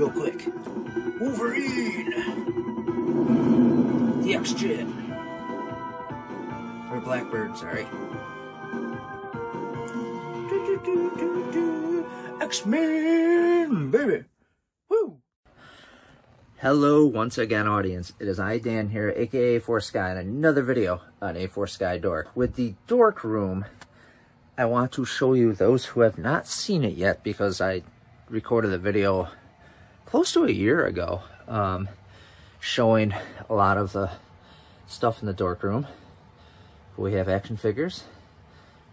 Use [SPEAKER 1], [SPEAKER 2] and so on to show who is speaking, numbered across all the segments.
[SPEAKER 1] real quick. Wolverine! The X-Jet. Or Blackbird, sorry. X-Men, baby! Woo! Hello once again, audience. It is I, Dan here, aka A4skyy, and another video on A4skyy Dork. With the Dork Room, I want to show you those who have not seen it yet because I recorded the video close to a year ago um, showing a lot of the stuff in the dork room. We have action figures.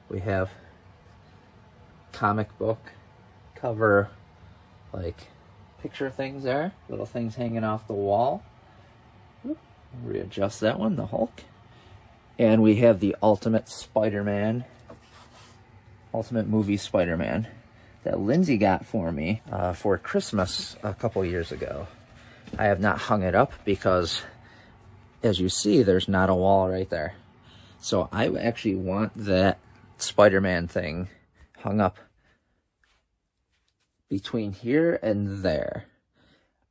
[SPEAKER 1] We have comic book cover like picture things there. Little things hanging off the wall. Readjust that one, the Hulk. And we have the Ultimate Spider-Man, Ultimate Movie Spider-Man that Lindsay got for me uh, for Christmas a couple years ago. I have not hung it up because, as you see, there's not a wall right there. So I actually want that Spider-Man thing hung up between here and there.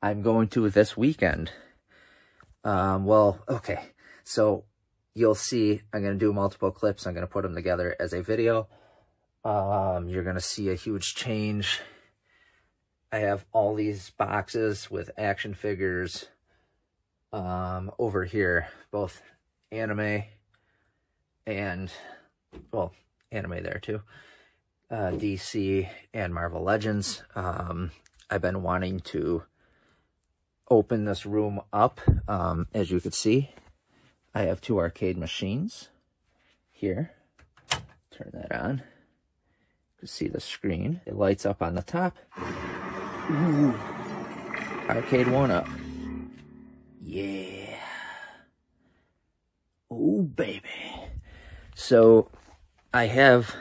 [SPEAKER 1] I'm going to this weekend. Um, well, okay. So you'll see, I'm going to do multiple clips. I'm going to put them together as a video. Um, you're going to see a huge change. I have all these boxes with action figures um, over here, both anime and, well, anime there too, uh, DC and Marvel Legends. Um, I've been wanting to open this room up. Um, as you can see, I have two arcade machines here. Turn that on can see the screen. It lights up on the top. Ooh. Arcade 1-Up. Yeah. Oh, baby. So I have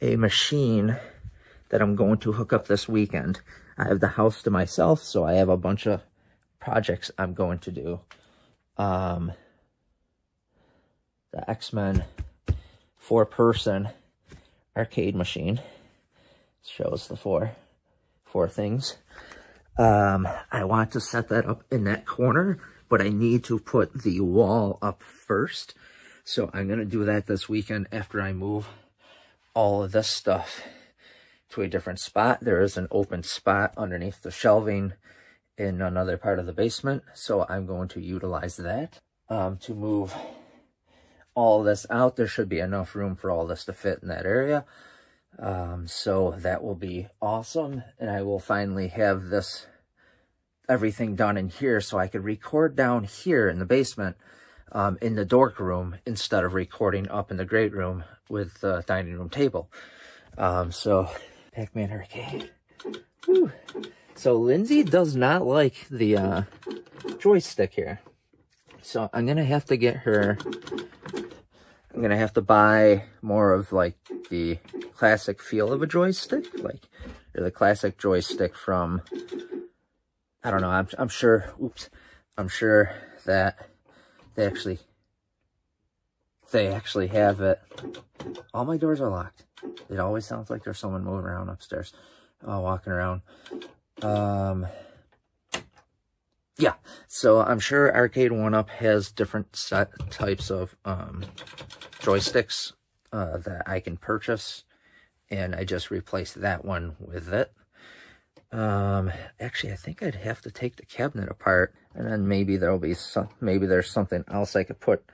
[SPEAKER 1] a machine that I'm going to hook up this weekend. I have the house to myself, so I have a bunch of projects I'm going to do. Um, the X-Men four-person arcade machine. Shows the four, four things. Um, I want to set that up in that corner, but I need to put the wall up first. So I'm going to do that this weekend after I move all of this stuff to a different spot. There is an open spot underneath the shelving in another part of the basement. So I'm going to utilize that um, to move all this out. There should be enough room for all this to fit in that area. Um, so that will be awesome. And I will finally have this, everything done in here so I could record down here in the basement um, in the dork room instead of recording up in the great room with the dining room table. Um, so, Pac-Man Arcade. Whew. So Lindsay does not like the uh, joystick here. So I'm going to have to get her I'm gonna have to buy more of like the classic feel of a joystick, like or the classic joystick from. I don't know. I'm I'm sure. Oops. I'm sure that they actually they actually have it. All my doors are locked. It always sounds like there's someone moving around upstairs, uh, walking around. Um, yeah, so I'm sure Arcade 1-Up has different set types of um, joysticks uh, that I can purchase, and I just replaced that one with it. Um, actually, I think I'd have to take the cabinet apart, and then maybe there'll be some, maybe there's something else I could put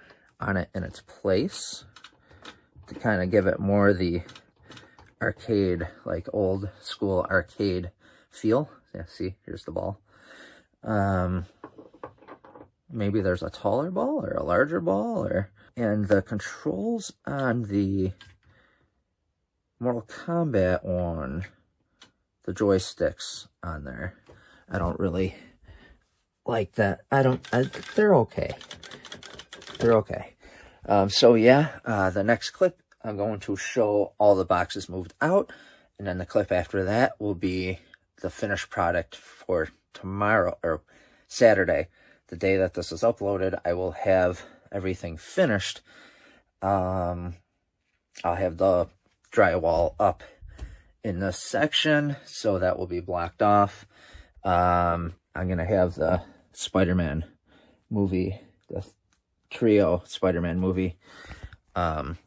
[SPEAKER 1] on it in its place to kind of give it more the arcade, like old school arcade feel. Yeah, see, here's the ball. Um, maybe there's a taller ball or a larger ball or and the controls on the Mortal Kombat one the joysticks on there I don't really like that. I don't I, they're okay. They're okay. Um, so yeah uh, the next clip I'm going to show all the boxes moved out and then the clip after that will be the finished product for tomorrow or Saturday, the day that this is uploaded, I will have everything finished. Um, I'll have the drywall up in this section, so that will be blocked off. Um, I'm going to have the Spider-Man movie, the trio Spider-Man movie um,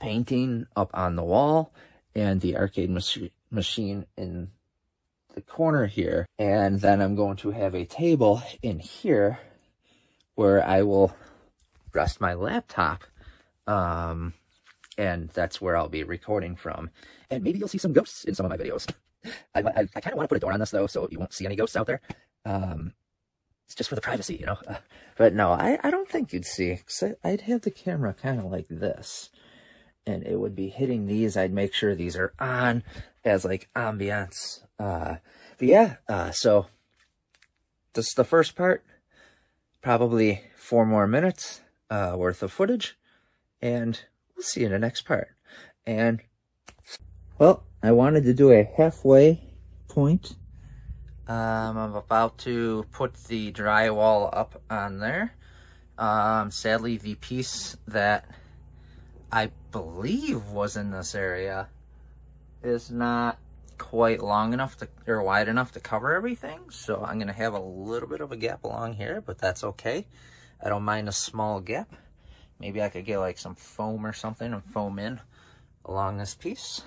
[SPEAKER 1] painting up on the wall and the arcade mach machine in the corner here. And then I'm going to have a table in here where I will rest my laptop. Um, and that's where I'll be recording from. And maybe you'll see some ghosts in some of my videos. I, I, I kind of want to put a door on this, though, so you won't see any ghosts out there. Um, it's just for the privacy, you know? Uh, but no, I, I don't think you'd see, because I'd have the camera kind of like this. And it would be hitting these. I'd make sure these are on as, like, ambiance. Uh, but yeah, uh, so this is the first part. Probably four more minutes uh, worth of footage. And we'll see you in the next part. And, well, I wanted to do a halfway point. Um, I'm about to put the drywall up on there. Um, sadly, the piece that I believe was in this area is not quite long enough to, or wide enough to cover everything. So I'm to have a little bit of a gap along here, but that's okay. I don't mind a small gap. Maybe I could get like some foam or something and foam in along this piece.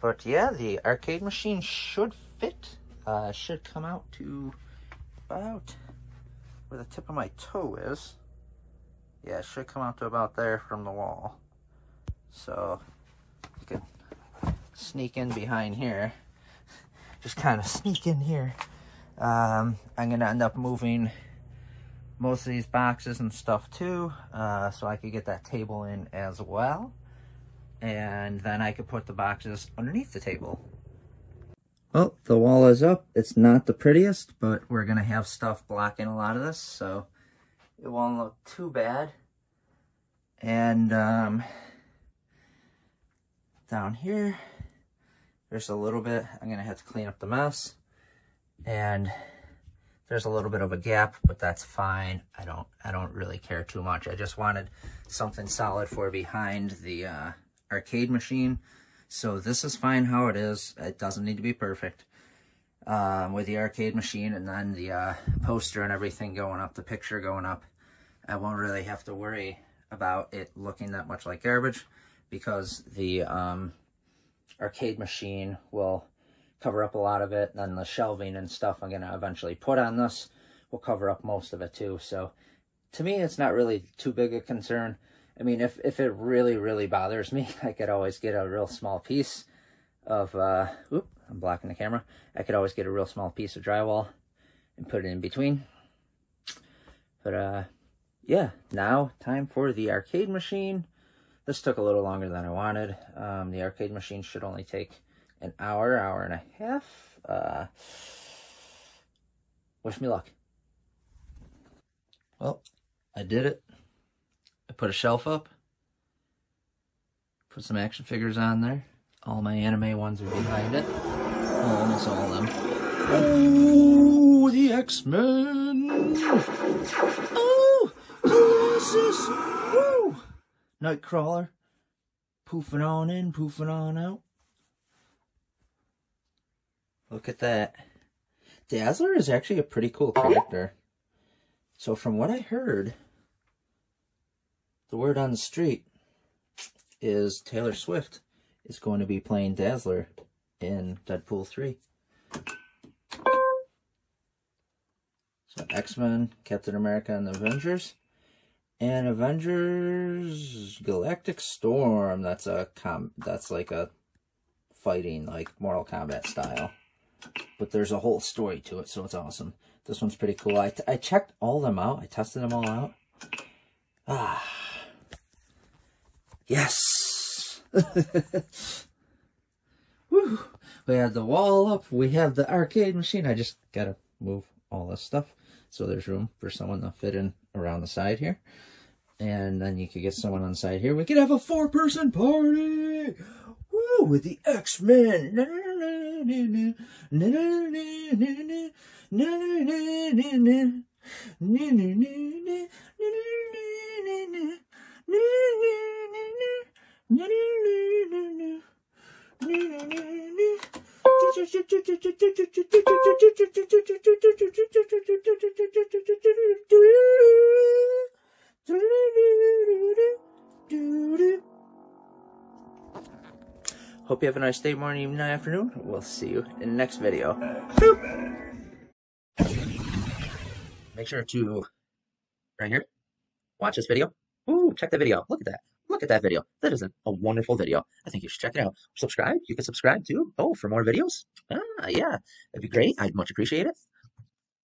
[SPEAKER 1] But yeah, the arcade machine should fit. Uh, should come out to about where the tip of my toe is. Yeah, it should come out to about there from the wall. So you could sneak in behind here. Just kind of sneak in here. Um, I'm going to end up moving most of these boxes and stuff too, uh, so I could get that table in as well. And then I could put the boxes underneath the table. Well, the wall is up. It's not the prettiest, but we're going to have stuff blocking a lot of this, so it won't look too bad. And um, down here, there's a little bit. I'm to have to clean up the mess. And there's a little bit of a gap, but that's fine. I don't I don't really care too much. I just wanted something solid for behind the uh, arcade machine. So this is fine how it is. It doesn't need to be perfect. Um, with the arcade machine and then the uh, poster and everything going up, the picture going up, I won't really have to worry about it looking that much like garbage because the um, arcade machine will cover up a lot of it. And then the shelving and stuff I'm going to eventually put on this will cover up most of it too. So to me, it's not really too big a concern. I mean, if, if it really, really bothers me, I could always get a real small piece of, uh, oop, I'm blocking the camera. I could always get a real small piece of drywall and put it in between. But, uh, yeah, now time for the arcade machine. This took a little longer than I wanted. Um, the arcade machine should only take an hour, hour and a half. Uh, wish me luck. Well, I did it. I put a shelf up. Put some action figures on there. All my anime ones are behind it. Well, almost all of them. Oh, the X-Men! Oh, Colossus! Woo! Nightcrawler. Poofing on in, poofing on out. Look at that. Dazzler is actually a pretty cool character. So from what I heard, the word on the street is Taylor Swift is going to be playing Dazzler in Deadpool 3. So X-Men, Captain America, and the Avengers. And Avengers Galactic Storm. That's a com that's like a fighting, like Mortal Kombat style. But there's a whole story to it, so it's awesome. This one's pretty cool. I, I checked all them out. I tested them all out. Ah. Yes. Woo. We have the wall up. We have the arcade machine. I just got to move all this stuff. So there's room for someone to fit in around the side here. And then you could get someone on the side here. We could have a four-person party. Woo, with the X-Men. Hope you have a nice day, morning, evening, afternoon. We'll see you in the next video. Make sure to, right here, watch this video. Ooh, check the video. Look at that. At that video. That is a, a wonderful video. I think you should check it out. Subscribe. You can subscribe too. Oh, for more videos? Ah, yeah. That'd be great. I'd much appreciate it.